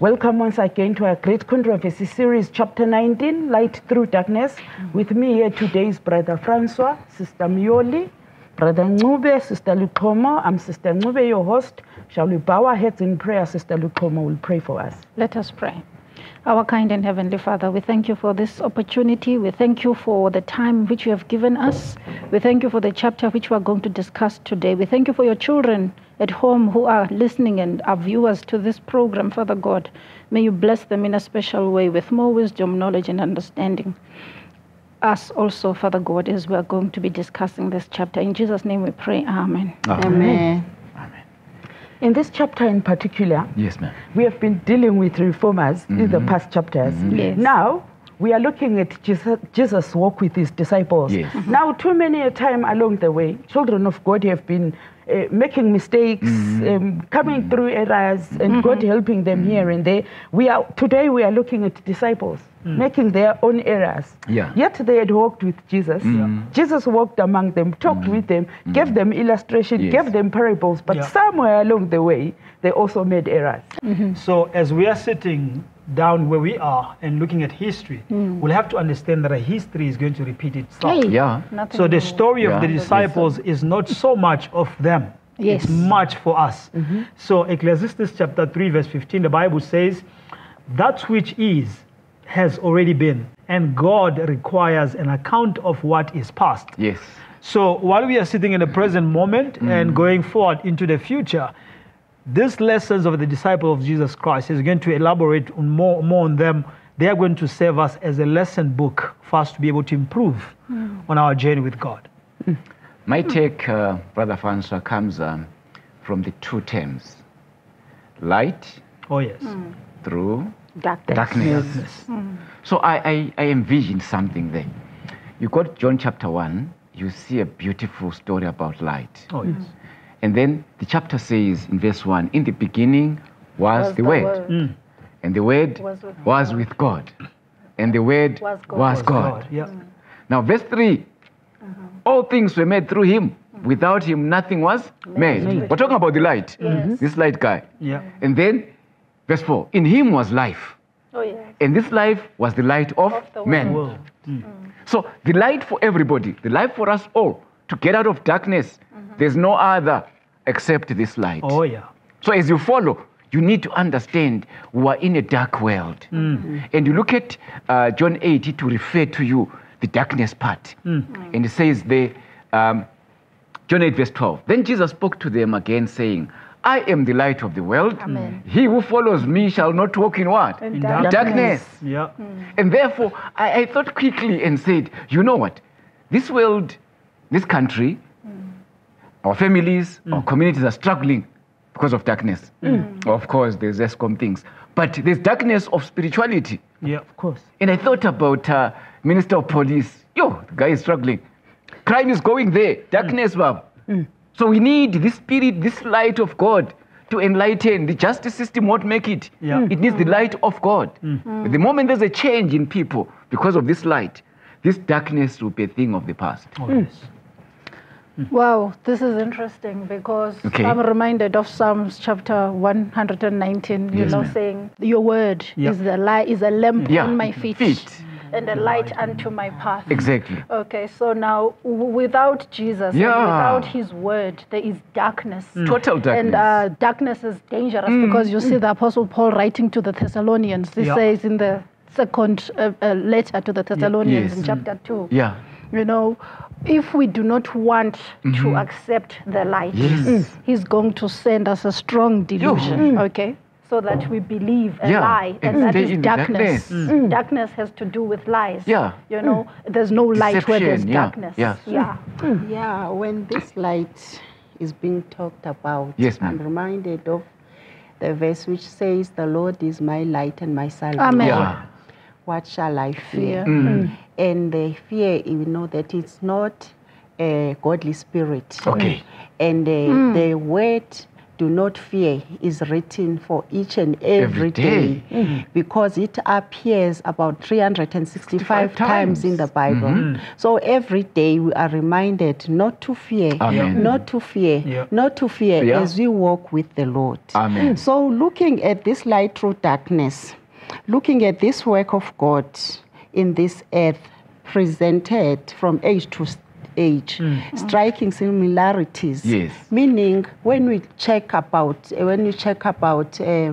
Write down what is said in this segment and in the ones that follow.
Welcome once again to our Great Controversy series, chapter 19, Light Through Darkness. With me here today is Brother Francois, Sister Mioli, Brother Ngube, Sister Lukomo. I'm Sister Ngube, your host. Shall we bow our heads in prayer? Sister Lukomo will pray for us. Let us pray. Our kind and heavenly Father, we thank you for this opportunity. We thank you for the time which you have given us. We thank you for the chapter which we are going to discuss today. We thank you for your children at home who are listening and are viewers to this program, Father God. May you bless them in a special way with more wisdom, knowledge, and understanding. Us also, Father God, as we are going to be discussing this chapter. In Jesus' name we pray. Amen. Amen. In this chapter in particular, Yes, ma'am. we have been dealing with reformers in the mm-hmm. past chapters. Mm-hmm. Yes. Now, we are looking at Jesus, Jesus' walk with his disciples. Yes. Now, too many a time along the way, children of God have been uh, making mistakes, mm-hmm. um, coming mm-hmm. through errors, and God mm-hmm. helping them here and there. We are today we are looking at disciples mm. making their own errors. Yeah. Yet they had walked with Jesus. Jesus walked among them, talked with them, gave them illustration, Yes. gave them parables. But Yeah. somewhere along the way, they also made errors. So, as we are sitting down where we are and looking at history, hmm. we'll have to understand that a history is going to repeat itself. Hey, Yeah. nothing So, the new. story of the Yeah. disciples is not so much of them, Yes. it's much for us. Mm-hmm. So, Ecclesiastes chapter 3, verse 15, the Bible says, That which is has already been, and God requires an account of what is past. Yes. So while we are sitting in the present moment and hmm. going forward into the future, these lessons of the disciple of Jesus Christ is going to elaborate on more, more on them. They are going to serve us as a lesson book for us to be able to improve on our journey with God. My take, uh, Brother Francois, comes um, from the two terms light Oh, yes. through Darkness. darkness. Darkness. So I, I, I envisioned something there. You got John chapter 1, you see a beautiful story about light. Oh, yes. And then the chapter says in verse 1 In the beginning was, Was the, the Word, Word. Mm. and the Word Was with was with God, and the Word Was God. was Was God. Yeah. Now, verse 3 all things were made through him. Without him, nothing was made. We're talking about the light, this light guy. Yeah. And then, verse 4 In him was life, Oh, yes. and this life was the light of, Of the men. World. Mm. So, the light for everybody, the light for us all, to get out of darkness, there's no other except this light. Oh, yeah. So as you follow, you need to understand we are in a dark world. Mm. Mm. And you look at uh, John 8 to refer to you the darkness part. Mm. And it says there, um, John 8, verse 12. Then Jesus spoke to them again, saying, I am the light of the world. Amen. He who follows me shall not walk in what? In In darkness. darkness. Yeah. And therefore, I, I thought quickly and said, you know what? This world, this country, our families, mm. our communities are struggling because of darkness. Mm. Of course, there's Eskom things. But there's darkness of spirituality. Yeah. Of course. And I thought about uh, Minister of Police. Yo, the guy is struggling. Crime is going there. Darkness, mm. Bob. So we need this spirit, this light of God to enlighten. The justice system won't make it. Yeah. It needs the light of God. The moment there's a change in people because of this light, this darkness will be a thing of the past. Oh, yes. Wow, this is interesting because Okay. I'm reminded of Psalms chapter 119, you Yes, know, saying, Your word Yeah. is the light, is a lamp Yeah, on my feet, feet. and a light unto my path. Exactly. Okay, so now w- without Jesus, Yeah. without His word, there is darkness. Total darkness. And uh, darkness is dangerous because you see the Apostle Paul writing to the Thessalonians. He Yeah. says in the second uh, uh, letter to the Thessalonians Yes. in chapter 2, yeah. You know, if we do not want to accept the light, Mm-hmm. Yes. He's going to send us a strong delusion, okay? So that we believe a Yeah, lie, and and that stay is in darkness. darkness. Mm. Darkness has to do with lies. Yeah. You know, there's no light where there's Deception, yeah, darkness. yeah. Yeah. Yeah, when this light is being talked about, Yes, ma'am. I'm reminded of the verse which says, The Lord is my light and my salvation. Amen. Yeah. What shall I fear? Fear. Mm. And the fear, you know, that it's not a godly spirit. Okay. And uh, hmm. the word do not fear is written for each and every Every day. day, hmm. because it appears about 365 times in the Bible. Mm-hmm. So every day we are reminded not to fear, Amen. not to fear, Yeah. not to fear Yeah. as we walk with the Lord. Amen. So looking at this light through darkness, looking at this work of God in this earth presented from age to age, hmm. striking similarities. Yes. Meaning, when we check about, when you check about uh,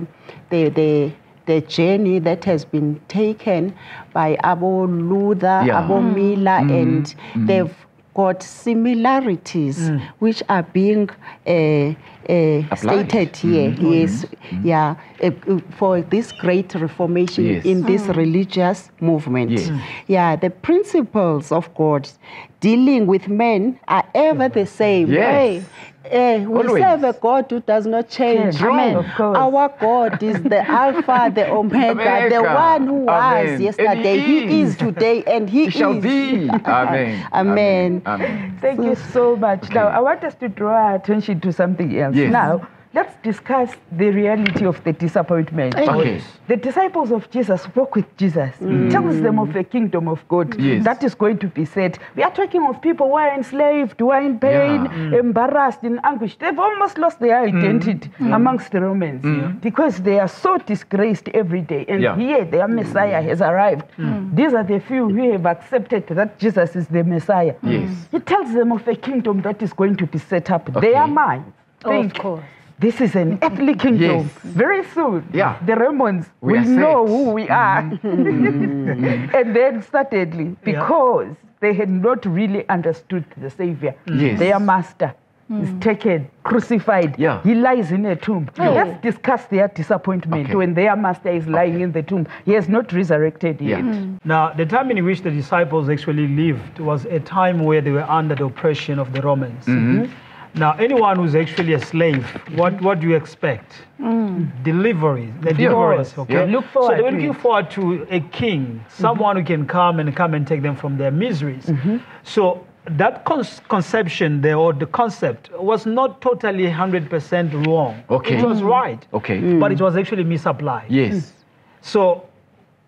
the the the journey that has been taken by Abo Luther, Yeah. Abo Miller, hmm. and hmm. they've got similarities which are being uh, uh, stated here. Yes, yeah, uh, uh, for this great reformation Yes. in this religious movement. Yes. Yeah, the principles of God dealing with men are ever the same. Yes. Eh, we Always. serve a God who does not change. Change, Amen. Our God is the Alpha, the Omega, the one who was yesterday. And he He is. is today, and He, He shall is. be. Amen. Amen. Amen. Thank you so much. Now, I want us to draw our attention to something else. Yes. Now, let's discuss the reality of the disappointment. Okay. The disciples of Jesus walk with Jesus. He mm. tells them of a kingdom of God Yes. that is going to be set. We are talking of people who are enslaved, who are in pain, Yeah. embarrassed, in anguish. They've almost lost their mm. identity amongst the Romans because they are so disgraced every day. And Yeah. here their Messiah has arrived. These are the few who have accepted that Jesus is the Messiah. Yes. He tells them of a kingdom that is going to be set up. Okay. They are mine. Oh, of course. This is an earthly kingdom. Yes. Very soon, Yeah. the Romans We will know set. who we mm-hmm. are. Mm-hmm. and then, certainly, because they had not really understood the Savior, Yes. their master. Is mm. taken, crucified. Yeah. He lies in a tomb. Oh. Let's discuss their disappointment Okay. when their master is lying in the tomb. He has not resurrected yet. Yeah. Now, the time in which the disciples actually lived was a time where they were under the oppression of the Romans. Mm-hmm. Now, anyone who's actually a slave, what, what do you expect? Delivery, the deliverance, okay? Yeah. Look so they were to looking forward to a king, someone who can come and come and take them from their miseries. So that con- conception there, or the concept, was not totally 100% wrong. Okay. It was right, Okay. but it was actually misapplied. Yes. So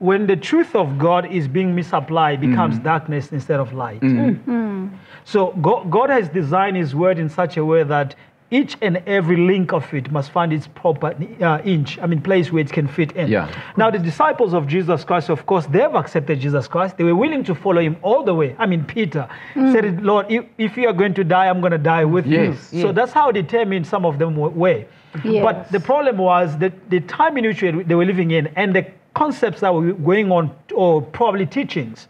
when the truth of God is being misapplied, it becomes mm. darkness instead of light. Mm. Mm-hmm. So God, God has designed His word in such a way that each and every link of it must find its proper uh, inch, I mean, place where it can fit in. Yeah. Now, the disciples of Jesus Christ, of course, they have accepted Jesus Christ. They were willing to follow Him all the way. I mean, Peter mm. said, Lord, if, if you are going to die, I'm going to die with Yes. you. So that's how determined some of them were. Yes. But the problem was that the time in which they were living in and the concepts that were going on, or probably teachings,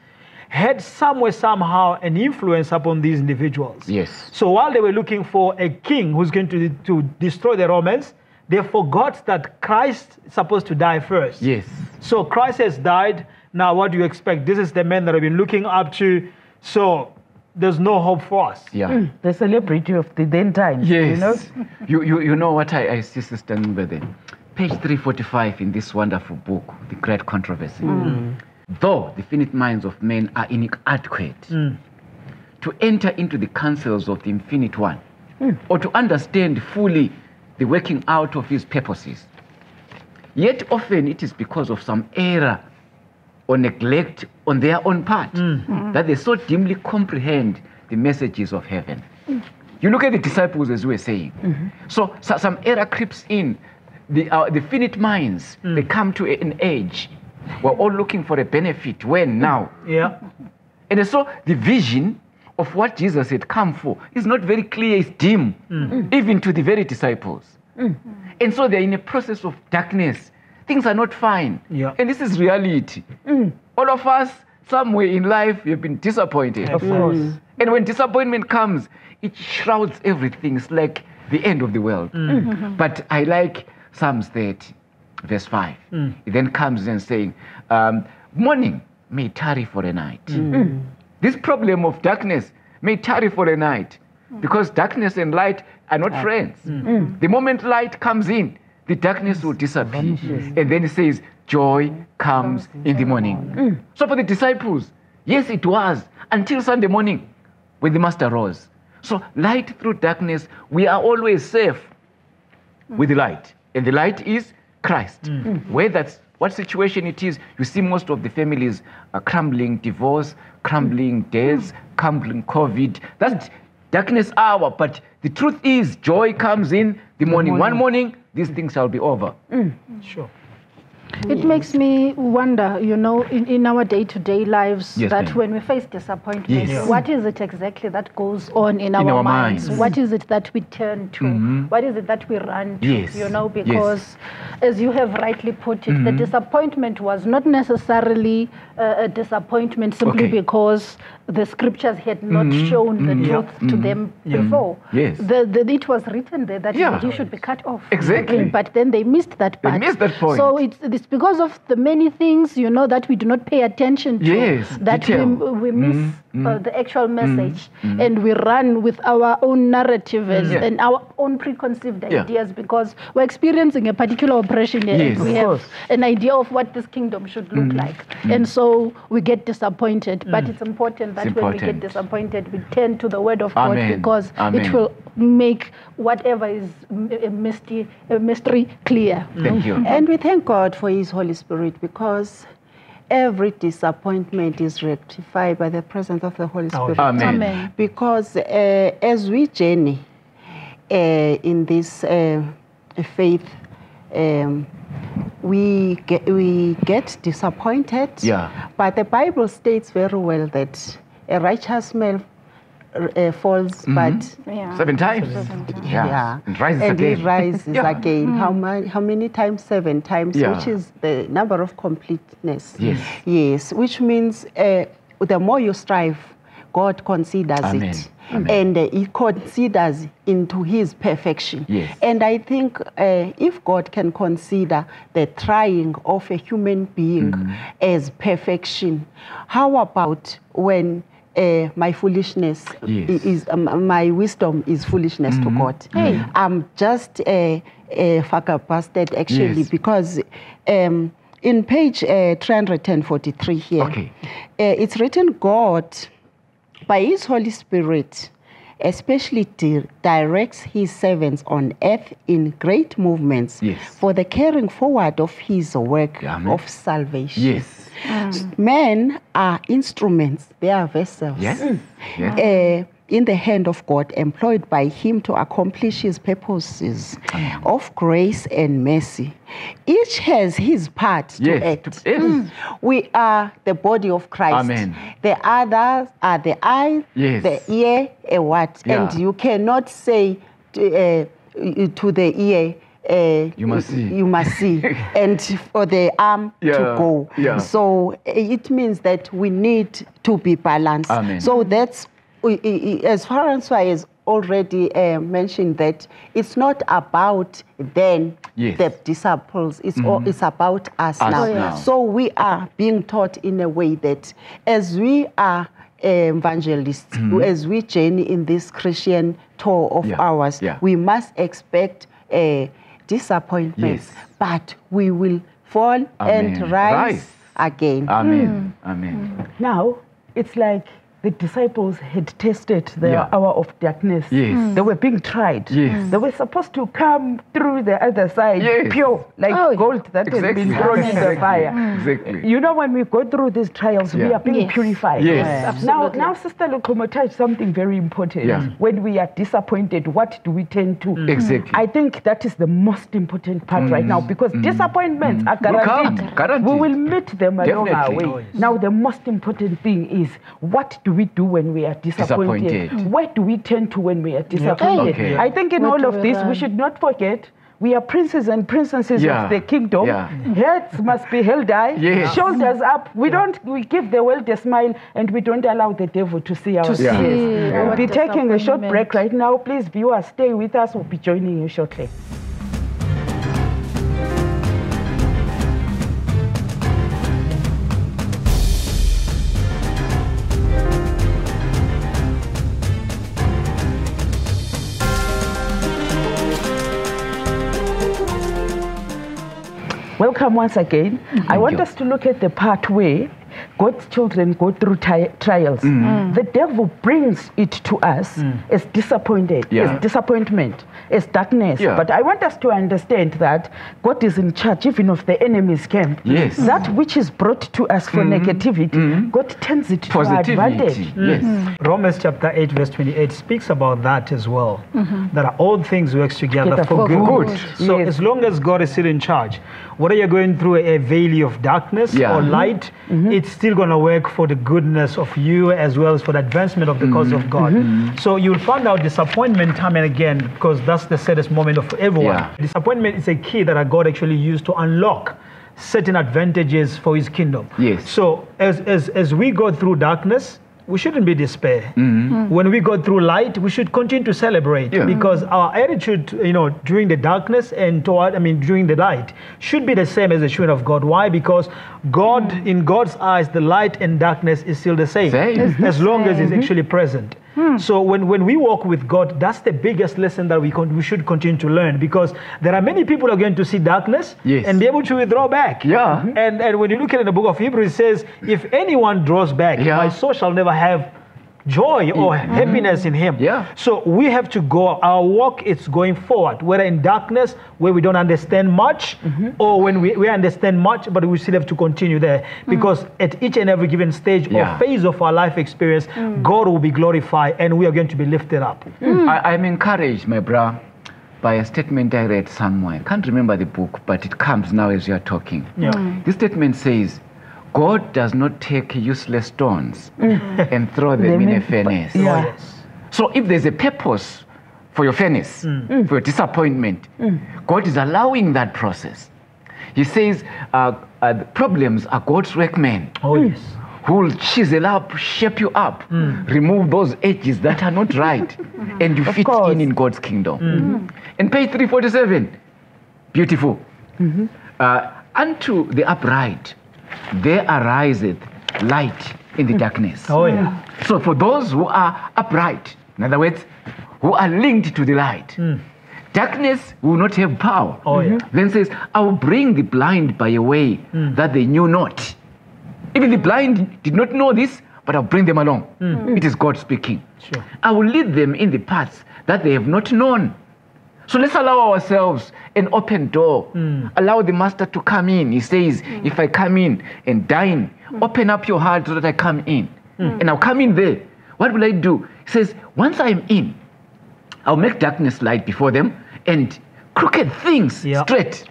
had somewhere, somehow, an influence upon these individuals. Yes. So while they were looking for a king who's going to, to destroy the Romans, they forgot that Christ is supposed to die first. Yes. So Christ has died. Now, what do you expect? This is the man that I've been looking up to. So there's no hope for us. Yeah. Hmm. The celebrity of the then times. Yes. You know? you, you, you know what I, I see, Sister Ngube? Page 345 in this wonderful book, The Great Controversy. Hmm. Though the finite minds of men are inadequate hmm. to enter into the counsels of the infinite one, or to understand fully the working out of his purposes, yet often it is because of some error or neglect on their own part mm. Mm. that they so dimly comprehend the messages of heaven. You look at the disciples as we were saying. Mm-hmm. So, so some error creeps in. The, uh, the finite minds, mm. they come to an age. We're all looking for a benefit. When? Now. Yeah. And so the vision of what Jesus had come for is not very clear, it's dim, even to the very disciples. And so they're in a process of darkness. Things are not fine. Yeah. And this is reality. Mm. All of us, somewhere in life, we have been disappointed. Of course. Mm. And when disappointment comes, it shrouds everything. It's like the end of the world. Mm. Mm-hmm. But I like Psalms 30, verse 5. It then comes and saying, um, Morning may tarry for a night. This problem of darkness may tarry for a night because darkness and light are not ah. friends. The moment light comes in, the darkness will disappear. And then it says, Joy comes in the morning. Mm. So for the disciples, yes, it was until Sunday morning when the master rose. So, light through darkness, we are always safe. with the light. And the light is Christ. Mm. Mm. Where that's what situation it is, you see most of the families are crumbling divorce, crumbling deaths, crumbling COVID. That's darkness hour. But the truth is, joy comes in the morning. One morning, these things shall be over. Mm. Sure. It makes me wonder, you know, in, in our day to day lives, Yes, that ma'am. when we face disappointment, Yes. what is it exactly that goes on in, our, our minds? minds. What is it that we turn to? Mm-hmm. What is it that we run to? Yes, You know, yes. because as you have rightly put it, the mm-hmm. disappointment was not necessarily uh, a disappointment simply Okay. because the scriptures had not mm-hmm. shown the mm-hmm. truth to mm-hmm. them before. Yes. The, the, it was written there that Yeah. he should be cut off. Exactly. But then they missed that They part. missed that point. So it's, it's because of the many things, you know, that we do not pay attention to. Yes, That we, detail. Mm-hmm. we miss Mm. Uh, the actual mm. message mm. and we run with our own narrative and, Yeah. and our own preconceived Yeah. ideas because we're experiencing a particular oppression and Yes. we Of have course. an idea of what this kingdom should look like. And so we get disappointed. But it's important that It's when we get disappointed, we turn to the word of God Amen. because Amen. it will make whatever is m- a mystery, a mystery clear. Thank you. And we thank God for His Holy Spirit because every disappointment is rectified by the presence of the Holy Spirit. Amen. Amen. Because uh, as we journey uh, in this uh, faith, um, we get, we get disappointed. Yeah. But the Bible states very well that a righteous man uh, falls, Mm-hmm. but Yeah. Seven times. Yeah. yeah. And rises and again. he rises Yeah. again. How, many, how many times? Seven times, Yeah. which is the number of completeness. Yes. Yes, which means uh, the more you strive, God considers Amen. it. Amen. And uh, He considers into His perfection. Yes. And I think uh, if God can consider the trying of a human being Mm-hmm. as perfection, how about when uh, my foolishness Yes. is um, my wisdom is foolishness Mm-hmm. to God. Hey. I'm just a uh, bastard actually Yes. because um, in page uh, 343 here, Okay. uh, it's written God by His Holy Spirit especially di- directs His servants on earth in great movements Yes. for the carrying forward of His work Amen. of salvation. Yes. Men are instruments, they are vessels Yes. Yes. uh, in the hand of God, employed by Him to accomplish His purposes of grace and mercy. Each has his part to act. to- yes. We are the body of Christ. Amen. The others are the eye, Yes. the ear, a what? Yeah. And you cannot say to, uh, to the ear. Uh, You must see. You must see, and for the arm to go. yeah. So uh, it means that we need to be balanced. Amen. So that's we- i- i- as far as I has already uh, mentioned that it's not about then Yes. the disciples. It's all, it's about us, Us now. Oh, now. So we are being taught in a way that as we are evangelists, as we journey in this Christian tour of Yeah, ours, yeah. we must expect uh, disappointments, Yes. but we will fall and rise, Rise. again. Amen. Hmm. Amen. Now, it's like the disciples had tasted the Yeah. hour of darkness. Yes. Mm. They were being tried. Yes. They were supposed to come through the other side Yes. pure, like Oh, gold that has Exactly. been thrown in the fire. Mm. Exactly. You know, when we go through these trials, we are being Yes. purified. Yes. Yes, Now, absolutely. now, Sister Lukomo touched something very important. Yeah. When we are disappointed, what do we tend to? Exactly. I think that is the most important part right mm. now because mm. disappointments are Will come, guaranteed. guaranteed. We will meet them along our way. Oh, yes. Now, the most important thing is what do we do when we are disappointed? Disappointed. Where do we turn to when we are disappointed? Okay. I think in Where all of we this, we should not forget. We are princes and princesses Yeah. of the kingdom. Yeah. Heads must be held high, Yes. shoulders up. We don't. We give the world a smile, and we don't allow the devil to see our To tears. We'll be taking a short break right now. Please, viewers, stay with us. We'll be joining you shortly. Welcome once again. I want you. us to look at the part where God's children go through tri- trials, mm. Mm. the devil brings it to us mm. as disappointed, Yeah. as disappointment, as darkness. Yeah. But I want us to understand that God is in charge even of the enemy's camp. Yes. That which is brought to us for mm-hmm. negativity, mm-hmm. God turns it to our advantage. Positivity. Yes. Mm-hmm. Romans chapter 8, verse 28 speaks about that as well. That all things work together Together for for good. good. So Yes. as long as God is still in charge, whether you're going through a valley of darkness Yeah. or light, it's still going to work for the goodness of you as well as for the advancement of the mm-hmm. cause of God. Mm-hmm. So you'll find out disappointment time and again because that's the saddest moment of everyone. Yeah. Disappointment is a key that God actually used to unlock certain advantages for his kingdom. Yes. So as, as, as we go through darkness, we shouldn't be despair. Mm-hmm. When we go through light, we should continue to celebrate Yeah. because our attitude, you know, during the darkness and toward, I mean, during the light, should be the same as the children of God. Why? Because God, mm. in God's eyes, the light and darkness is still the same, Same. as long as it's actually present. Hmm. So when, when we walk with God, that's the biggest lesson that we, con- we should continue to learn because there are many people who are going to see darkness Yes. and be able to withdraw back. Yeah. And, and when you look at it in the book of Hebrews, it says, if anyone draws back, Yeah. my soul shall never have joy or mm-hmm. happiness in him. Yeah. So we have to go, our walk is going forward, whether in darkness where we don't understand much mm-hmm. or when we, we understand much, but we still have to continue there mm. because at each and every given stage Yeah. or phase of our life experience, mm. God will be glorified and we are going to be lifted up. Mm. I, I'm encouraged, my brother by a statement I read somewhere. I can't remember the book, but it comes now as you are talking. Yeah. This statement says, God does not take useless stones and throw them Them in a furnace. Yeah. yes. So if there's a purpose for your furnace, mm. for your disappointment, God is allowing that process. He says uh, uh, problems are God's workmen Oh, yes. who will chisel up, shape you up, mm. remove those edges that are not right, and you fit course. in in God's kingdom. Mm. And page 347, beautiful. Uh, unto the upright, there ariseth light in the darkness. Oh, yeah. So for those who are upright, in other words, who are linked to the light, darkness will not have power. Hmm. Oh, yeah. Then says, I will bring the blind by a way Hmm. that they knew not. Even the blind did not know this, but I'll bring them along. It is God speaking. Hmm. Sure. I will lead them in the paths that they have not known. So let's allow ourselves an open door. Hmm. Allow the master to come in. He says, If I come in and dine, open up your heart so that I come in. Hmm. And I'll come in there. What will I do? He says, Once I am in, I'll make darkness light before them and crooked things Yeah. straight.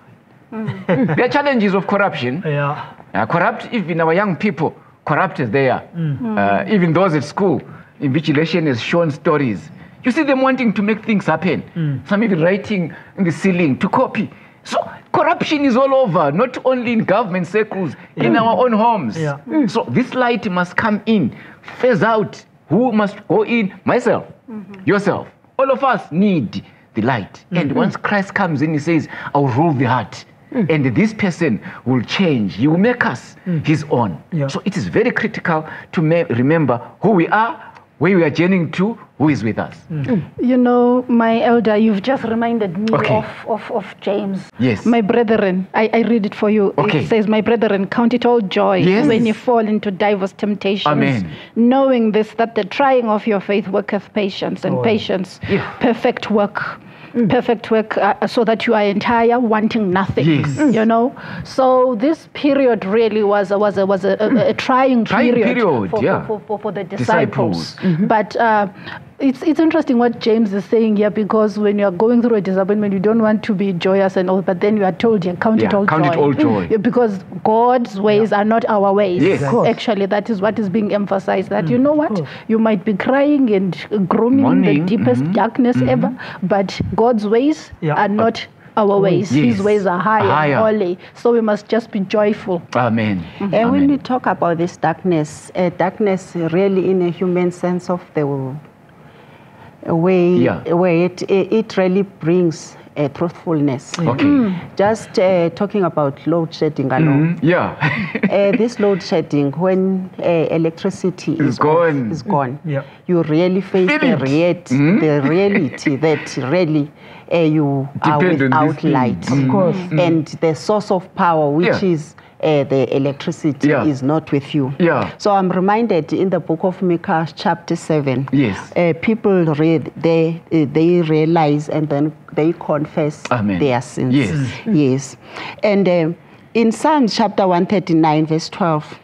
there are challenges of corruption. Yeah. Uh, corrupt, even our young people, corrupt as they are. Uh, even those at school, invigilation has shown stories. You see them wanting to make things happen. Mm. Some even writing in the ceiling to copy. So corruption is all over, not only in government circles, in our own homes. Yeah. Mm. So this light must come in, phase out. Who must go in? Myself, mm-hmm. yourself. All of us need the light. And mm-hmm. once Christ comes in, he says, I'll rule the heart. Mm. And this person will change. He will make us his own. Yeah. So it is very critical to me- remember who we are, where we are journeying to, who is with us. Mm. Mm. You know, my elder, you've just reminded me Okay. of, of, of James. Yes. My brethren, I, I read it for you. Okay. It says, My brethren, count it all joy Yes. when you fall into diverse temptations. Amen. Knowing this, that the trying of your faith worketh patience, and Oh. patience, Yeah. perfect work. Mm. Perfect work, uh, uh, so that you are entire, wanting nothing. Yes. You know, so this period really was a, was a, was a, a, a trying, Trying period, period, for, yeah. for, for, for the Disciples. disciples. Mm-hmm. But uh, it's it's interesting what James is saying here because when you are going through a disappointment, you don't want to be joyous and all, but then you are told, yeah, count it Yeah, all count joy. it all joy. Yeah, because God's ways are not our ways. Yes. Of course. Actually, that is what is being emphasized. That you mm. know what, you might be crying and groaning in the deepest mm-hmm. darkness mm-hmm. ever, but God's ways Yeah. are not. Our ways, Yes. His ways are higher, Higher. holy. So we must just be joyful. Amen. Mm-hmm. And when Amen. we talk about this darkness, uh, darkness really in a human sense of the a way, Yeah. where it, it it really brings uh, truthfulness. Okay. Just uh, talking about load shedding alone. Mm, yeah. uh, this load shedding, when uh, electricity Is is, off, gone. is gone, Yeah. you really face the, it. reality, the reality that really uh, you are Depend on without this thing. light. Of course. And the source of power, which Yeah. is uh, the electricity Yeah. is not with you. Yeah. So I'm reminded in the book of Micah, chapter 7. Yes. Uh, people read, they, uh, they realize and then they confess Amen. their sins. Yes. Yes. And uh, in Psalms chapter 139, verse 12, uh,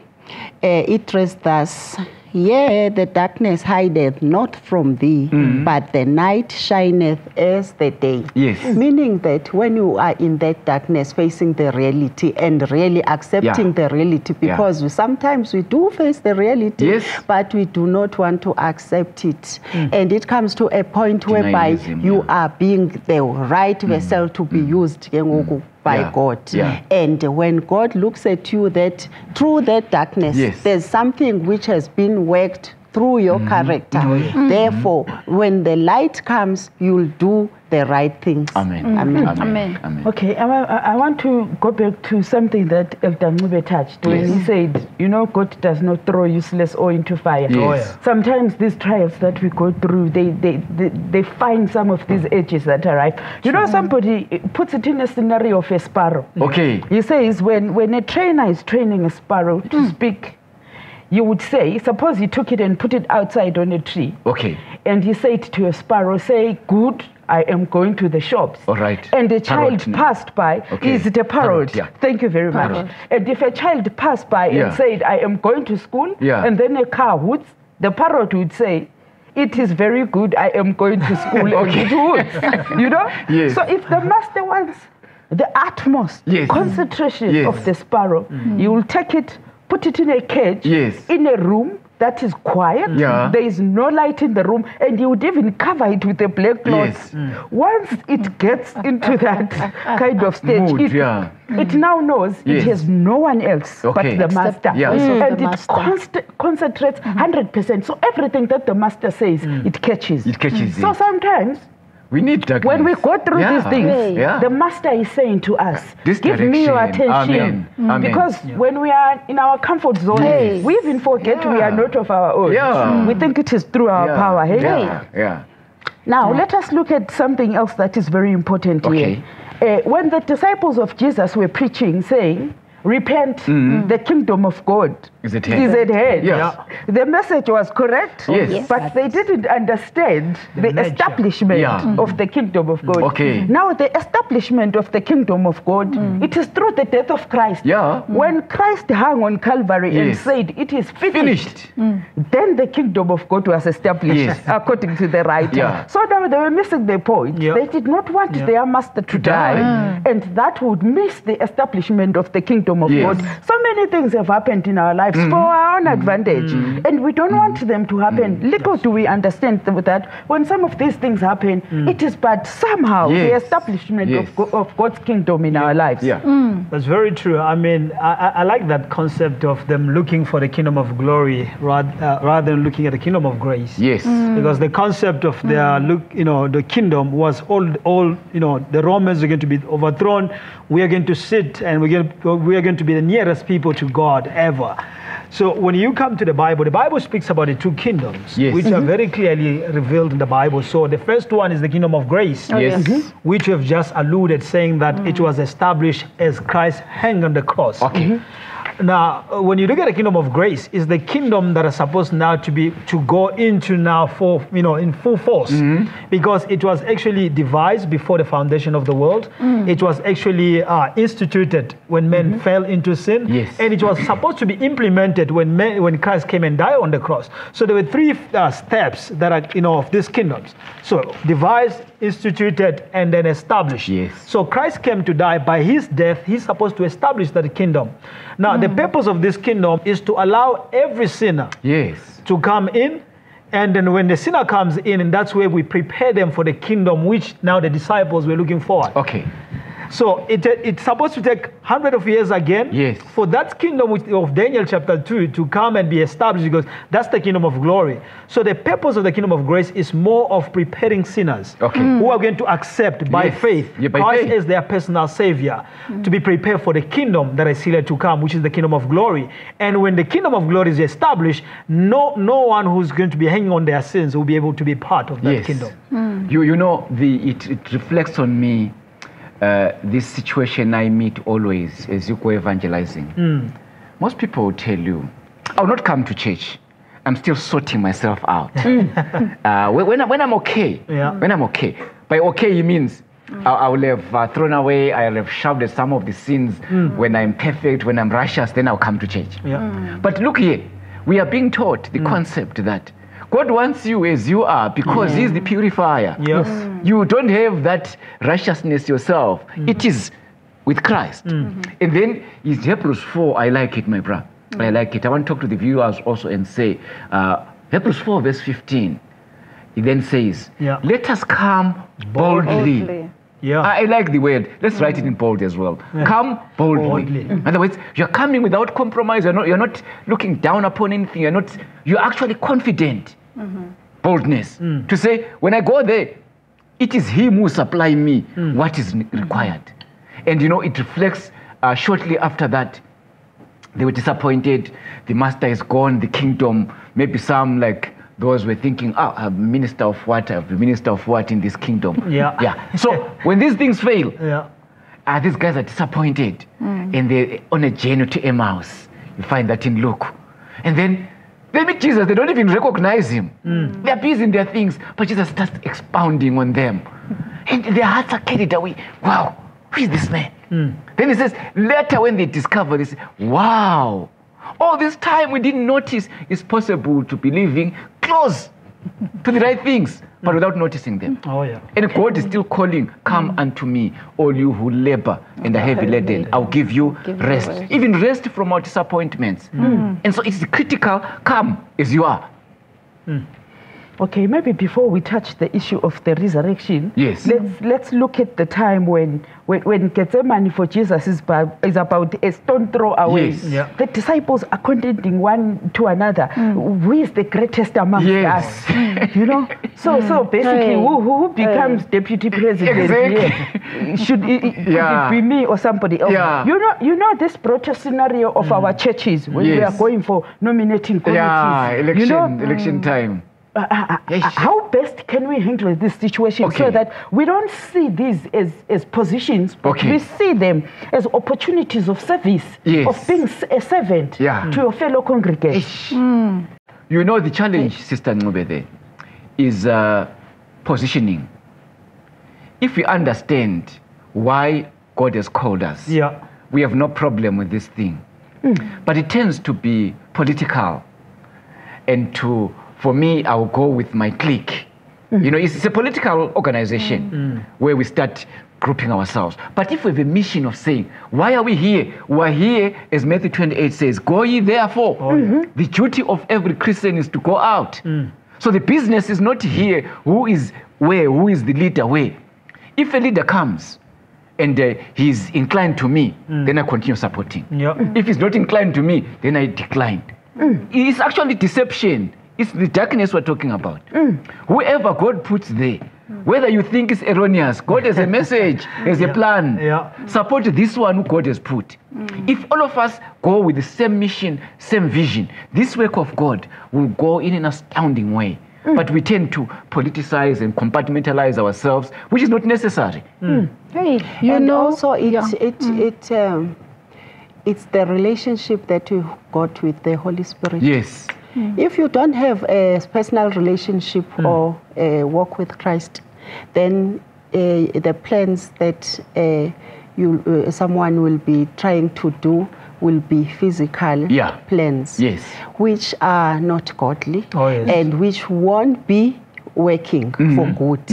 it reads thus Yea, the darkness hideth not from thee, Mm-hmm. but the night shineth as the day. Yes. Meaning that when you are in that darkness, facing the reality and really accepting Yeah. the reality, because we, sometimes we do face the reality, Yes. but we do not want to accept it. And it comes to a point whereby Denialism, you yeah. Mm. are being the right vessel to be used ke ngoku by Yeah, God. yeah. And when God looks at you, that through that darkness, Yes. there's something which has been worked through your Mm-hmm. character. Therefore, when the light comes, you'll do the right things. Amen. Amen. Amen. Amen. Okay, I, I I want to go back to something that Elder Ngube touched when Yes. he said, you know, God does not throw useless ore into fire. Yes. Oh, yeah. Sometimes these trials that we go through, they, they, they, they find some of these edges that arrive. You know, somebody puts it in a scenario of a sparrow. Okay. He says when, when a trainer is training a sparrow to Hmm. speak, you would say, suppose he took it and put it outside on a tree, Okay. and he said to a sparrow, say, good, I am going to the shops. All right. And a child no. passed by, Okay. is it a parrot? Parrot, yeah. Thank you very much. Parrot. And if a child passed by Yeah. and said, I am going to school, Yeah. and then a car hoots, the parrot would say, it is very good, I am going to school, Okay. and it hoots. you know? Yes. So if the master wants the utmost Yes. concentration Yes. of the sparrow, mm-hmm. you will take it, put it in a cage, Yes. in a room that is quiet. Yeah. There is no light in the room, and you would even cover it with a black cloth. Yes. Mm. Once it gets into that kind of stage, Mood, it, yeah. it now knows Yes. it has no one else Okay. but the Except master. Mm. the voice of And the it const- concentrates mm-hmm. 100%. So everything that the master says, mm. it catches. It catches So it. sometimes We need darkness. when we go through Yeah. these things, Yeah. the master is saying to us, This give me your attention. Amen. Amen. Because when we are in our comfort zone, Yes. we even forget we are not of our own. Yeah. We think it is through our yeah. power. Hey? Yeah. Yeah. Now, let us look at something else that is very important Okay. here. Uh, when the disciples of Jesus were preaching, saying, Repent, mm-hmm. the kingdom of God Is at hand." Is at hand. Yes. The message was correct, Yes. Yes. but they didn't understand the, nature. establishment Yeah. Mm-hmm. of the kingdom of God. Okay. Now, the establishment of the kingdom of God, mm. it is through the death of Christ. Yeah. Mm. When Christ hung on Calvary and said, It is Finished. finished. Mm. then the kingdom of God was established Yes. according to the writer. Yeah. So now they were missing the point. Yeah. They did not want Yeah. their master to, die. die. And that would miss the establishment of the kingdom of Yes. God. So many things have happened in our lives mm-hmm. for our own advantage. Mm-hmm. And we don't want mm-hmm. them to happen. Little do we understand that when some of these things happen, mm. it is but somehow the establishment Yes. of, Go- of God's kingdom in our lives. Yeah. Mm. That's very true. I mean, I, I- I like that concept of them looking for the kingdom of glory rather, uh, rather than looking at the kingdom of grace. Yes. Mm. Because the concept of their look, you know, the kingdom was all, all, you know, the Romans are going to be overthrown. We are going to sit and we're going to, we are going to be the nearest people to God ever. So when you come to the Bible, the Bible speaks about the two kingdoms, Yes. which are mm-hmm. very clearly revealed in the Bible. So the first one is the kingdom of grace oh, yes. Mm-hmm. which you've just alluded, saying that it mm. was established as Christ hanged on the cross. Okay. Mm-hmm. Now, uh, when you look at the kingdom of grace, is the kingdom that is supposed now to be to go into now for you know in full force, because it was actually devised before the foundation of the world. It was actually uh, instituted when men fell into sin, Yes. and it was supposed to be implemented when men, when Christ came and died on the cross. So there were three uh, steps that are you know of these kingdoms. So devised, instituted, and then established. Yes. So Christ came to die. By his death, he's supposed to establish that kingdom. Now, the mm. purpose of this kingdom is to allow every sinner Yes. to come in. And then when the sinner comes in, and that's where we prepare them for the kingdom which now the disciples were looking for. Okay. So it, it's supposed to take hundred of years again Yes. for that kingdom of Daniel chapter 2 to come and be established because that's the kingdom of glory. So the purpose of the kingdom of grace is more of preparing sinners Okay. Mm. who are going to accept by Yes. faith Yeah, by Christ faith. as their personal savior to be prepared for the kingdom that is still to come, which is the kingdom of glory. And when the kingdom of glory is established, no, no one who's going to be hanging on their sins will be able to be part of that yes. kingdom. Mm. You, you know, the, it, it reflects on me uh, this situation I meet always as you go evangelizing. Mm. Most people will tell you, I'll not come to church. I'm still sorting myself out. uh, when, when I- when I'm okay, Yeah. when I'm okay. By okay, it means I, I will have uh, thrown away, I will have shoved some of the sins. When I'm perfect, when I'm righteous, then I'll come to church. Yeah. But look here, we are being taught the concept that God wants you as you are because He's the purifier. Yes. Mm. You don't have that righteousness yourself. Mm. It is with Christ. Mm. Mm-hmm. And then is Hebrews 4, I like it, my brother. I like it. I want to talk to the viewers also and say, uh, Hebrews 4, verse 15. He then says, Yeah. Let us come boldly. Boldly. Yeah. I, I like the word. Let's write it in bold as well. Come boldly. Boldly. In other words, you're coming without compromise. You're not, you're not looking down upon anything. You're not. You're actually confident. Boldness mm. Mm. to say, when I go there, it is Him who supply me mm. what is required. And you know, it reflects uh, shortly after that. They were disappointed. The master is gone. The kingdom. Maybe some like those were thinking, ah, oh, I'm minister of what? I'm minister of what in this kingdom? Yeah. Yeah. So when these things fail, Yeah. uh, these guys are disappointed and they're on a journey to Emmaus. You find that in Luke. And then they meet Jesus, they don't even recognize him. Hmm. They're busy in their things, but Jesus starts expounding on them. And their hearts are carried away. Wow, who is this man? Hmm. Then he says, later when they discover this, wow, all this time we didn't notice it's possible to be living close to the right things, but without noticing them. Oh yeah. And God is still calling, Come mm. unto me, all you who labor and are heavy laden. I'll give you Give rest. rest. Even rest from our disappointments. Mm. And so it's critical, come as you are. Mm. Okay, maybe before we touch the issue of the resurrection, Yes. let's let's look at the time when when, when Gethsemane for Jesus is, ba- is about a stone throw away. Yes. Yeah. The disciples are contending one to another. Mm. Who is the greatest amongst Yes. us? You know. So so basically, Hey. who, who becomes deputy president? Exactly. here? Should it, it- Yeah. it be me or somebody else? Yeah. You know you know this brought scenario of mm. our churches when we are going for nominating committees. Yeah, election, You know, election mm. time. Uh, uh, Yes. uh, how best can we handle this situation so that we don't see these as, as positions, but Okay. we see them as opportunities of service, Yes. of being a servant Yeah. to your fellow congregation. Ish. You know, the challenge, Sister Ngube, is uh, positioning. If we understand why God has called us, Yeah. we have no problem with this thing. But it tends to be political. And to, for me, I will go with my clique. Mm. You know, it's, it's a political organization mm. Mm. where we start grouping ourselves. But if we have a mission of saying, why are we here? We are here, as Matthew 28 says, go ye therefore. Oh, mm-hmm. The duty of every Christian is to go out. So the business is not here who is where, who is the leader where. If a leader comes and uh, he's inclined to me, then I continue supporting. Yeah. If he's not inclined to me, then I decline. It's actually deception. It's the darkness we're talking about. Mm. Whoever God puts there, whether you think it's erroneous, God has a message, has a plan. Yeah. Support this one who God has put. Mm. If all of us go with the same mission, same vision, this work of God will go in an astounding way. Mm. But we tend to politicize and compartmentalize ourselves, which is not necessary. Hey, you and know, also it yeah. it it um, it's the relationship that you got with the Holy Spirit. Yes. If you don't have a personal relationship or a walk with Christ, then uh, the plans that uh, you uh, someone will be trying to do will be physical Yeah. plans, Yes. which are not godly Oh, yes. and which won't be working for good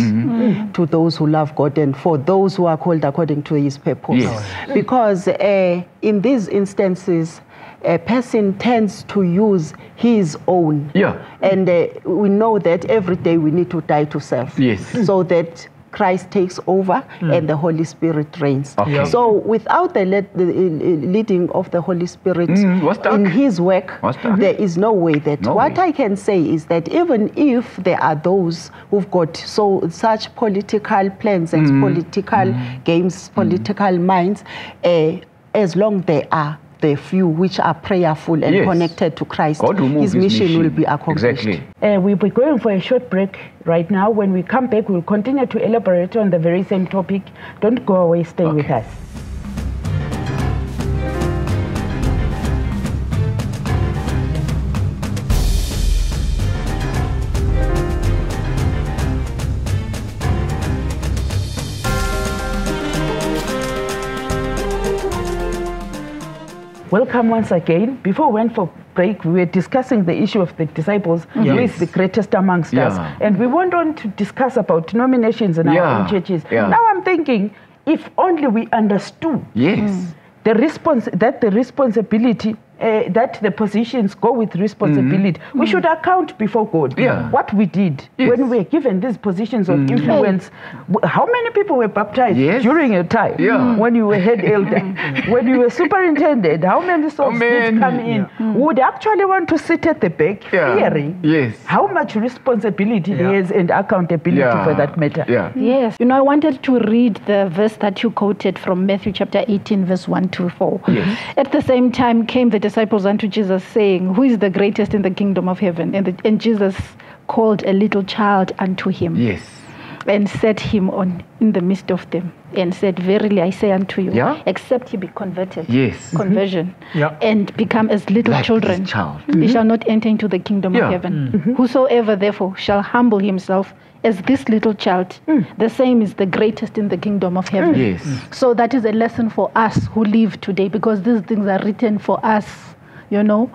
to those who love God and for those who are called according to His purpose. Yes. Because uh, in these instances, a person tends to use his own. Yeah. And uh, we know that every day we need to die to self. Yes. So that Christ takes over and the Holy Spirit reigns. Okay. Yeah. So without the, lead, the uh, leading of the Holy Spirit Mm, in His work, there is no way that. No what way. I can say is that even if there are those who've got so such political plans and Mm. political games, political minds, uh, as long they are the few which are prayerful and Yes. connected to Christ, God his, his mission, will be accomplished. Exactly. Uh, we'll be going for a short break right now. When we come back, we'll continue to elaborate on the very same topic. Don't go away, stay with us. Welcome once again. Before we went for break, we were discussing the issue of the disciples, who is Yes. the greatest amongst us. And we went on to discuss about denominations in our own churches. yeah. Now I'm thinking, if only we understood Yes. the response that the responsibility uh, that the positions go with responsibility we should account before god Mm-hmm. Yeah. what we did Yes. when we were given these positions of influence how many people were baptized Yes. during your time Yeah. when you were head elder when you were superintendent how many souls did come in would actually want to sit at the back Yeah. fearing Yes. how much responsibility Yeah. there is and accountability Yeah. for that matter Yeah. Yes. You know, I wanted to read the verse that you quoted from Matthew chapter 18, verse 1 to 4. Yes. At the same time came the disciples unto Jesus, saying, Who is the greatest in the kingdom of heaven? And, the, and Jesus called a little child unto him Yes. and set him on in the midst of them and said, Verily I say unto you, Yeah. except he be converted, Yes. Mm-hmm. conversion, Yeah. and become as little Like children, this child. he mm-hmm. shall not enter into the kingdom Yeah. of heaven. Mm-hmm. Whosoever therefore shall humble himself as this little child, hmm. the same is the greatest in the kingdom of heaven. Hmm. Yes. Hmm. So that is a lesson for us who live today because these things are written for us, you know,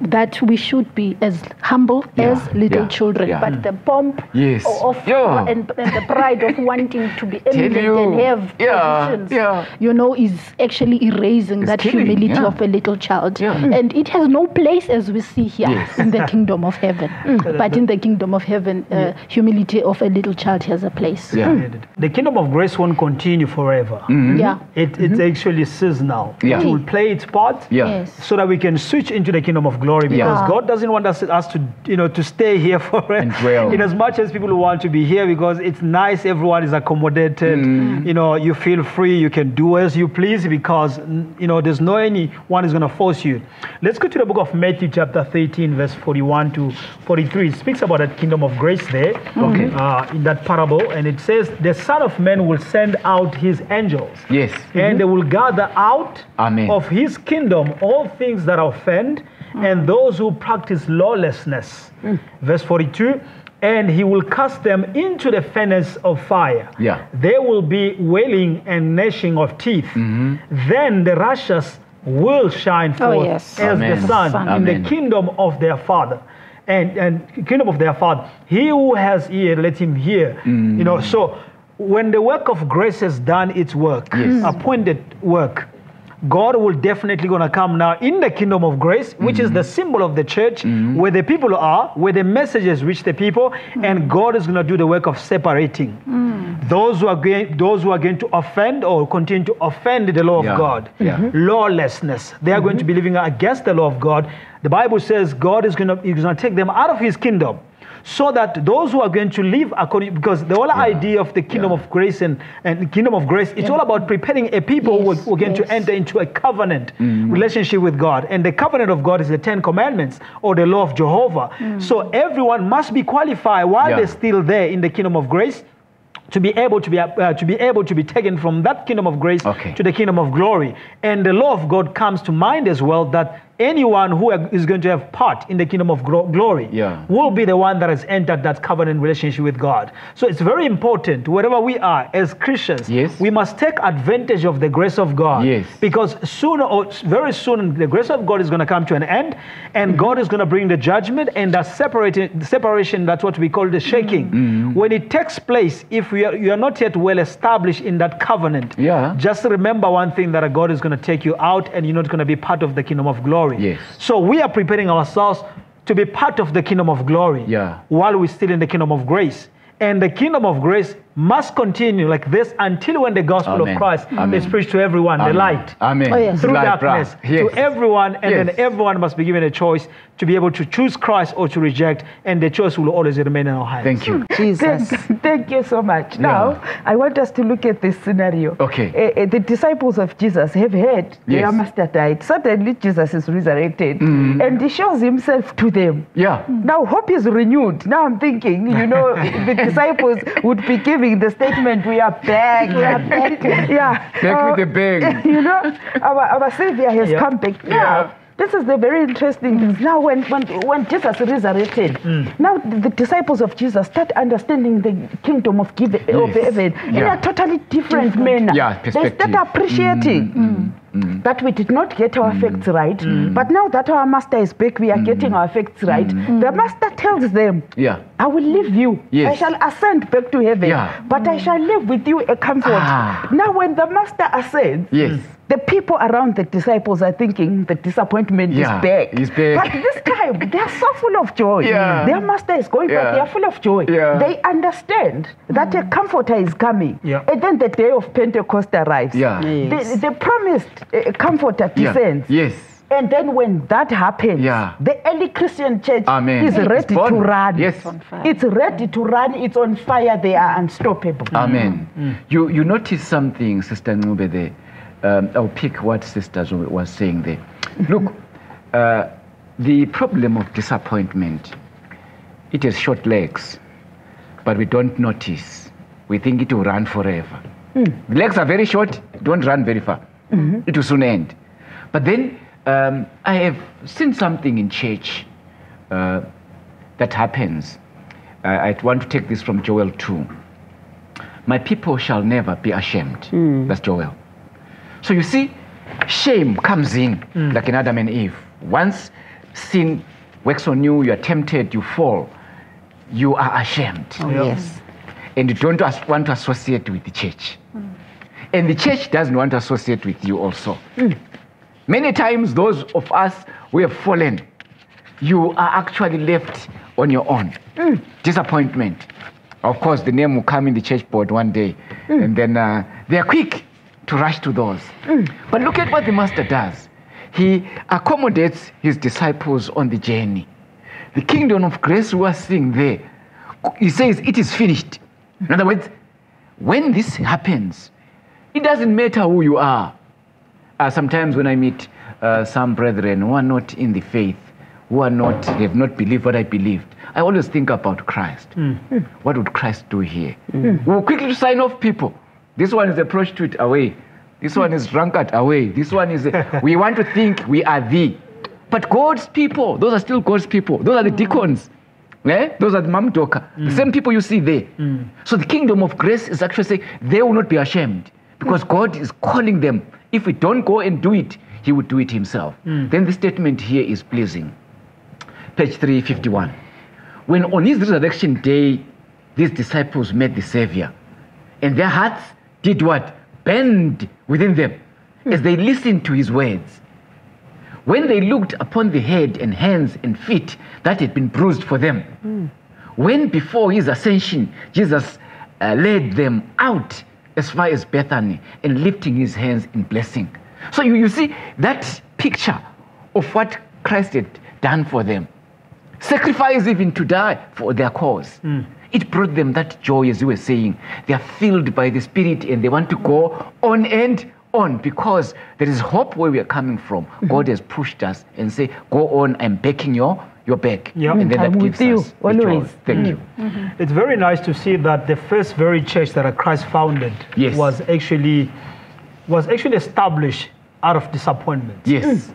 that we should be as humble Yeah, as little yeah, children. yeah. But mm. the pomp Yes. of Yeah. and, and the pride of wanting to be eminent you. and have Yeah, positions, yeah. you know, is actually erasing It's that killing, humility yeah. of a little child. Yeah. Mm. And it has no place as we see here Yes. in the kingdom of heaven. Mm. But in the kingdom of heaven, uh, humility of a little child has a place. Yeah. The kingdom of grace won't continue forever. Mm-hmm. Yeah. It, it's mm-hmm. actually seasonal. Yeah. It will play its part. Yeah. Yes. so that we can switch into the kingdom of glory because Yeah. God doesn't want us, us to you know to stay here forever. And dwell. In as much as people want to be here because it's nice, everyone is accommodated. Mm. You know, you feel free, you can do as you please because mm, you know there's no anyone is going to force you. Let's go to the book of Matthew, chapter 13, verse 41 to 43. It speaks about that kingdom of grace there. Okay. Uh, in that parable, and it says, "The Son of Man will send out His angels." Yes. and they will gather out Amen. of his kingdom all things that are offend Mm. and those who practice lawlessness. Mm. Verse 42 and he will cast them into the furnace of fire. Yeah. There will be wailing and gnashing of teeth. Mm-hmm. Then the righteous will shine Oh, forth yes. as Amen. the sun Sun. in the kingdom of their Father. And, and kingdom of their Father. He who has ear, let him hear. Mm. You know, so when the work of grace has done its work, Yes. appointed work, God will definitely gonna come now in the kingdom of grace, which is the mm. symbol of the church, mm. where the people are, where the messages reach the people, mm. and God is gonna do the work of separating those who are going, those who are going to offend or continue to offend the law Yeah, of God. yeah. Mm-hmm. Lawlessness. They are going to be living against the law of God. The Bible says God is gonna is gonna take them out of His kingdom. So that those who are going to live according, because the whole idea of the kingdom Yeah. of grace and, and the kingdom of grace, it's all about preparing a people who, are- Yes, who are going yes. to enter into a covenant Mm. relationship with God. And the covenant of God is the Ten Commandments or the law of Jehovah. So everyone must be qualified while Yeah. they're still there in the kingdom of grace to be able to be uh, to be able to be taken from that kingdom of grace Okay. to the kingdom of glory and the law of god comes to mind as well that anyone who is going to have part in the kingdom of glo- glory Yeah. will be the one that has entered that covenant relationship with god so it's very important wherever we are as christians Yes. we must take advantage of the grace of god Yes. because sooner or very soon the grace of god is going to come to an end and god is going to bring the judgment and that separating separation that's what we call the shaking mm-hmm. Mm-hmm. when it takes place if we are, you are not yet well established in that covenant Yeah. just remember one thing that a god is going to take you out and you're not going to be part of the kingdom of glory Yes. so we are preparing ourselves to be part of the kingdom of glory Yeah. while we're still in the kingdom of grace and the kingdom of grace must continue like this until when the gospel Amen. of Christ Amen. is preached to everyone, the light. Amen. Oh, yes. Through Light, darkness. Yes. to everyone, and then everyone must be given a choice to be able to choose Christ or to reject, and the choice will always remain in our hands. Thank you. Jesus. Thank, thank you so much. Now, I want us to look at this scenario. Okay. Uh, uh, the disciples of Jesus have heard their master died. Suddenly, Jesus is resurrected and he shows himself to them. Yeah. Now, hope is renewed. Now, I'm thinking, you know, the disciples would be giving the statement, We are back, we are back. yeah. Back with the bang. You know, our, our Savior has Yeah. come back. Now, Yeah. this is the very interesting thing. Now, when, when, when Jesus resurrected, Mm. now the, the disciples of Jesus start understanding the kingdom of, give, of Yes. heaven in Yeah. a totally different, manner. Yeah, they start perspective. Mm. Appreciating that we did not get our mm. facts right. Mm. But now that our master is back, we are getting our facts right. The master tells them, Yeah. I will leave you. Yes. I shall ascend back to heaven. Yeah. But I shall leave with you a comfort. Ah. Now, when the master ascends, Yes. The people around the disciples are thinking the disappointment Yeah, is back. he's back. But this time, they are so full of joy. Yeah. Their master is going, Yeah. but they are full of joy. Yeah. They understand that a comforter is coming. Yeah. And then the day of Pentecost arrives. Yeah. Yes. The, the promised uh, comforter Yeah. descends. Yes. And then when that happens, Yeah. the early Christian church Amen. is It's ready born. to run. Yes. on. It's ready to run. It's on fire. They are unstoppable. Amen. You you notice something, Sister Ngube there. Um, I'll pick what Sister was saying there. Look, uh, the problem of disappointment, it has short legs, but we don't notice. We think it will run forever. The legs are very short, don't run very far. It will soon end. But then um, I have seen something in church uh, that happens. Uh, I want to take this from Joel 2. My people shall never be ashamed. That's Joel. So you see, shame comes in mm. like in Adam and Eve. Once sin works on you, you are tempted, you fall, you are ashamed. Oh, yes. And you don't as- want to associate with the church. Mm. And the church doesn't want to associate with you also. Mm. Many times, those of us who have fallen, you are actually left on your own. Disappointment. Of course, the name will come in the church board one day, and then uh, they are quick to rush to those. But look at what the master does. He accommodates his disciples on the journey. The kingdom of grace we are seeing there, he says it is finished. In other words, when this happens, it doesn't matter who you are. Uh, sometimes when I meet uh, some brethren who are not in the faith, who are not, have not believed what I believed, I always think about Christ. What would Christ do here? We'll quickly sign off people. This one is a prostitute away. This one is drunkard away. This one is. A, we want to think we are the. But God's people, those are still God's people. Those are the deacons. Eh? Those are the Mam Doka. The mm. same people you see there. Mm. So the kingdom of grace is actually saying they will not be ashamed because God is calling them. If we don't go and do it, He would do it Himself. Mm. Then the statement here is pleasing. Page 351. When on His resurrection day, these disciples met the Savior, and their hearts did what? Bend within them as they listened to His words. When they looked upon the head and hands and feet that had been bruised for them, when before his ascension, Jesus uh, led them out as far as Bethany and lifting his hands in blessing. So you, you see that picture of what Christ had done for them. Sacrifice even to die for their cause. It brought them that joy, as you were saying. They are filled by the Spirit and they want to go on and on because there is hope where we are coming from. Mm-hmm. God has pushed us and say, Go on, I'm backing your, your back. Yeah. And then I'm that with gives you, us the joy. always. Thank mm-hmm. you. Mm-hmm. It's very nice to see that the first very church that Christ founded Yes. was actually was actually established out of disappointment. Yes, mm.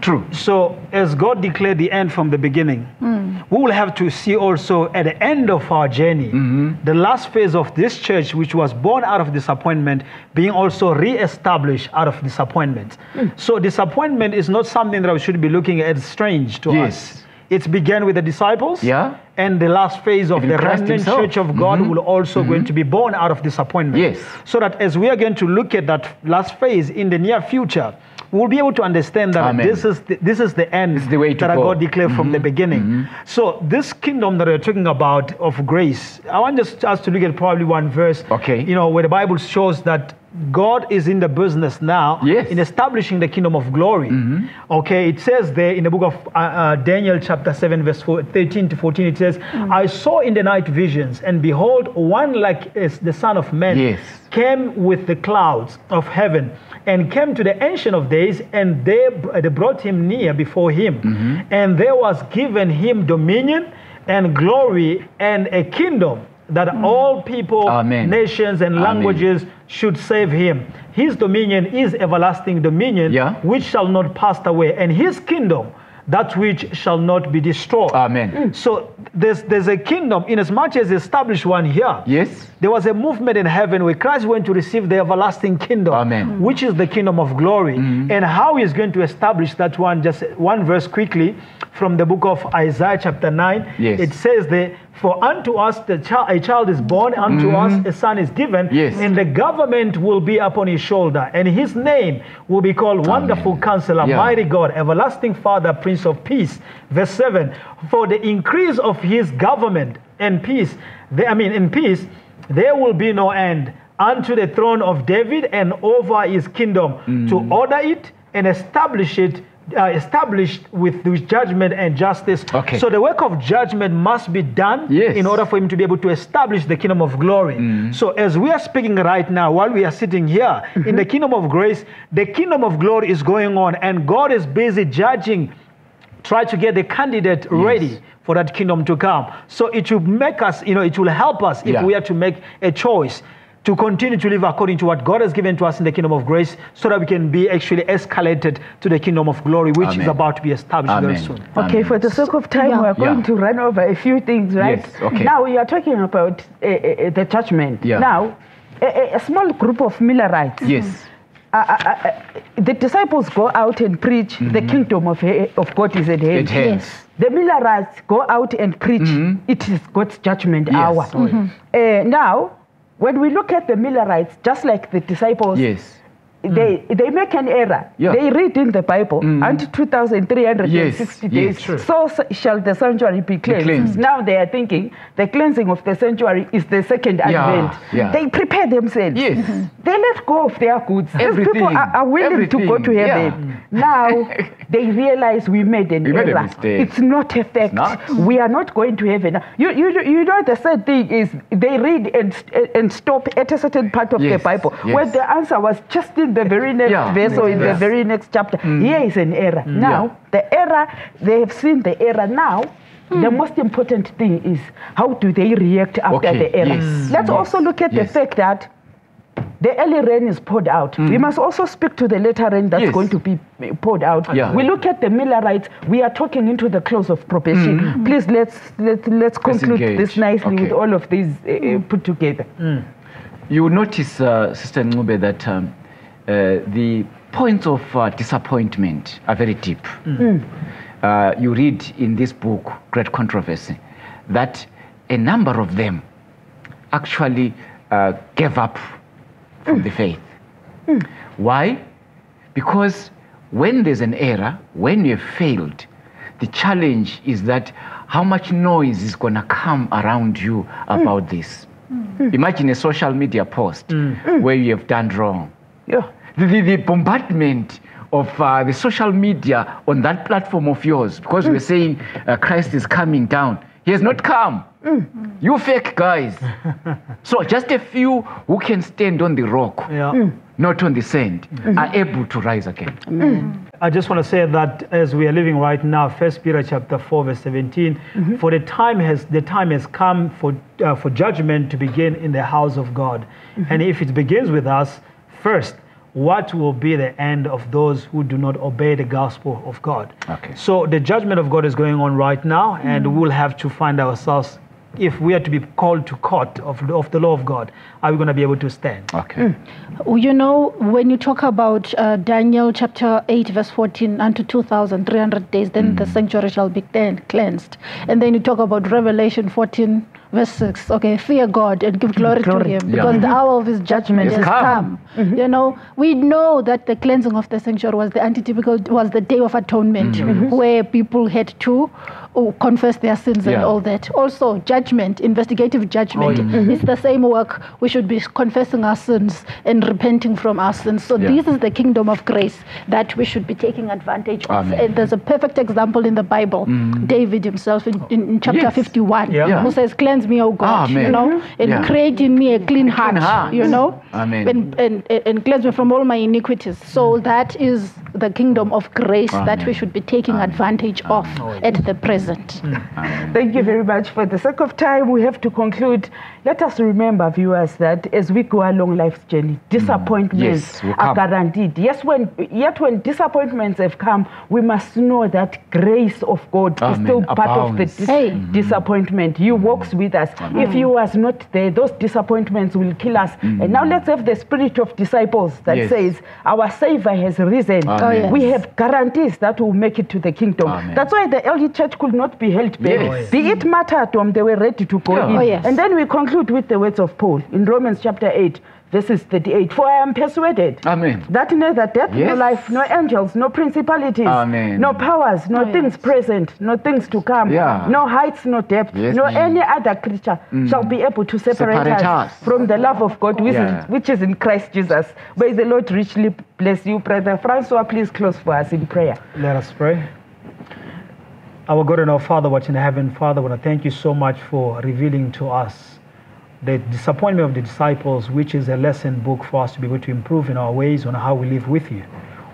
True. So, as God declared the end from the beginning, mm. we will have to see also at the end of our journey, mm-hmm. the last phase of this church, which was born out of disappointment, being also re-established out of disappointment. Mm. So, disappointment is not something that we should be looking at as strange to Yes. us. It began with the disciples, Yeah. and the last phase of Even the Christ remnant himself. church of God mm-hmm. will also mm-hmm. going to be born out of disappointment. Yes. So that as we are going to look at that last phase in the near future, we'll be able to understand that Amen. this is the, this is the end is the way that go. Mm-hmm. God declared from the beginning. So this kingdom that we're talking about of grace, I want just us to look at probably one verse. Okay. You know, where the Bible shows that God is in the business now Yes. in establishing the kingdom of glory. Okay, it says there in the book of uh, uh, Daniel, chapter 7, verse 4, 13 to 14, it says, I saw in the night visions, and behold, one like as the Son of Man Yes. came with the clouds of heaven and came to the Ancient of Days, and they, they brought him near before him. Mm-hmm. And there was given him dominion and glory and a kingdom that all people, Amen. nations, and Amen. languages should serve him. His dominion is everlasting dominion, Yeah. which shall not pass away, and his kingdom that which shall not be destroyed. Amen. Mm. So there's there's a kingdom in as much as established one here. Yes. There was a movement in heaven where Christ went to receive the everlasting kingdom, Amen. Mm. which is the kingdom of glory. Mm. And how he's going to establish that one, just one verse quickly from the book of Isaiah, chapter 9. Yes. It says there, For unto us the child, a child is born, unto us a son is given, Yes. and the government will be upon his shoulder, and his name will be called Wonderful Counselor, Yeah. Mighty God, Everlasting Father, Prince of Peace. Verse 7 For the increase of his government and peace, there, I mean, in peace, there will be no end unto the throne of David and over his kingdom Mm. to order it and establish it. Uh, established with, with judgment and justice. Okay. So the work of judgment must be done Yes. in order for him to be able to establish the kingdom of glory. So as we are speaking right now, while we are sitting here in the kingdom of grace, the kingdom of glory is going on, and God is busy judging, try to get the candidate ready for that kingdom to come. So it will make us, you know, it will help us if Yeah. we are to make a choice. To continue to live according to what God has given to us in the kingdom of grace, so that we can be actually escalated to the kingdom of glory, which is about to be established very soon. Okay, Amen. for the sake of time, Yeah. we're going Yeah. to run over a few things, right? Yes, okay. Now, we are talking about uh, uh, the judgment. Yeah. Now, a, a- a small group of Millerites, Yes. uh, uh, uh, the disciples go out and preach the kingdom of, of God is at hand. It has. The Millerites go out and preach it is God's judgment Yes. hour. Uh, now, when we look at the Millerites, just like the disciples, Yes. Mm. they they make an error. Yeah. They read in the Bible mm. until 2,360 Yes, days. yes. So shall the sanctuary be cleansed. cleansed. Now they are thinking the cleansing of the sanctuary is the second Yeah, advent. yeah. They prepare themselves. Yes. Mm-hmm. They let go of their goods. These people are, are willing to go to everything, heaven. Mm. Now they realize we made an We made a error. mistake. It's not a fact. not. We are not going to heaven. You, you, you know the sad thing is they read and, and stop at a certain part of the Bible yes. where the answer was just in the very next Yeah, verse or in the very next chapter. Mm. Here is an error. Mm. Now, Yeah. the error, they have seen the error. Now, the mm. most important thing is how do they react after Okay, the error? yes, Let's also look at the fact that the early rain is poured out. We must also speak to the later rain that's Yes. going to be eh, poured out. Yeah. We look at the Millerites. We are talking into the close of probation. Please let's let, let's conclude engage. this nicely with all of these uh, put together. You will notice, uh, Sister Ngube, that um, Uh, the points of uh, disappointment are very deep. Mm. Mm. Uh, you read in this book, Great Controversy, that a number of them actually uh, gave up from mm. the faith. Why? Because when there's an error, when you have failed, the challenge is that how much noise is going to come around you about this. Imagine a social media post where you have done wrong. Yeah. The, the, the bombardment of uh, the social media on that platform of yours, because we're saying uh, Christ is coming down. He has not come. You fake guys. so just a few who can stand on the rock, Yeah. not on the sand, are able to rise again. I just want to say that as we are living right now, First Peter chapter four verse 17 for the time has the time has come for uh, for judgment to begin in the house of God, and if it begins with us first, what will be the end of those who do not obey the gospel of God? Okay. So the judgment of God is going on right now, and mm. we'll have to find ourselves. If we are to be called to court of, of the law of God, are we going to be able to stand? Okay. Mm. You know, when you talk about uh, Daniel chapter 8, verse 14, unto 2,300 days, then the mm. sanctuary shall be clean- cleansed. And then you talk about Revelation 14, verse 6. Okay, fear God and give glory, Glory. to Him Yeah. because the mm-hmm. hour of His judgment Has come. come. Mm-hmm. You know, we know that the cleansing of the sanctuary was the antitypical, was the day of atonement mm-hmm. where people had to uh, confess their sins and all that. Also, judgment, investigative judgment, oh, is the same work. We should be confessing our sins and repenting from our sins. So, Yeah. this is the kingdom of grace that we should be taking advantage of. Amen. And there's a perfect example in the Bible. David himself in, in, in chapter Yes. 51, Yeah. Yeah. who says, Cleanse me, oh God, ah, Amen. you know, and Yeah. create in me a clean heart, heart. you know, Amen. and, and, and cleanse me from all my iniquities. So, mm. that is the kingdom of grace that we should be taking advantage of at the present. Mm. Thank you very much. For the sake of time, we have to conclude. Let us remember, viewers, that as we go along life's journey, mm. disappointments Yes, are guaranteed. Yes, when yet when disappointments have come, we must know that grace of God is Amen. still part of the Abounds. dis- Hey. Mm-hmm. disappointment. He walks mm. with us. If He was not there, those disappointments will kill us. And mm. now let's have the spirit of disciples that Yes. says, "Our Savior has risen. Oh, yes. We have guarantees that will make it to the kingdom." Amen. That's why the early church could not be held back. Yes. Be it martyrdom, they were ready to go Yeah. in. Oh, yes. And then we conclude with the words of Paul in Romans chapter 8, verses 38. For I am persuaded Amen. that neither death nor life, nor angels, nor principalities, Amen. no powers, no Oh, things present, no things to come, Yeah. no heights, no depth, Yes. no Mm. any other creature shall be able to separate, Separate us, us. from the love of God, which, Yeah. is, which is in Christ Jesus. May the Lord richly bless you, brother Francois. Please close for us in prayer. Let us pray. Our God and our Father, watching in heaven, Father, I want to thank you so much for revealing to us the disappointment of the disciples, which is a lesson book for us to be able to improve in our ways on how we live with you.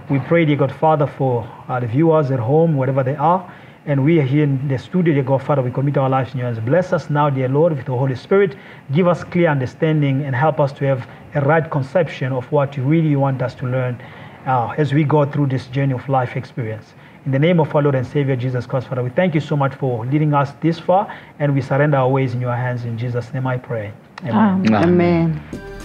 We pray, dear God Father, for the viewers at home, wherever they are, and we are here in the studio, dear God Father, we commit our lives in your hands. Bless us now, dear Lord, with the Holy Spirit. Give us clear understanding and help us to have a right conception of what you really want us to learn uh, as we go through this journey of life experience. In the name of our Lord and Savior Jesus Christ, Father, we thank you so much for leading us this far, and we surrender our ways in your hands. In Jesus' name I pray. Amen. Um, Amen.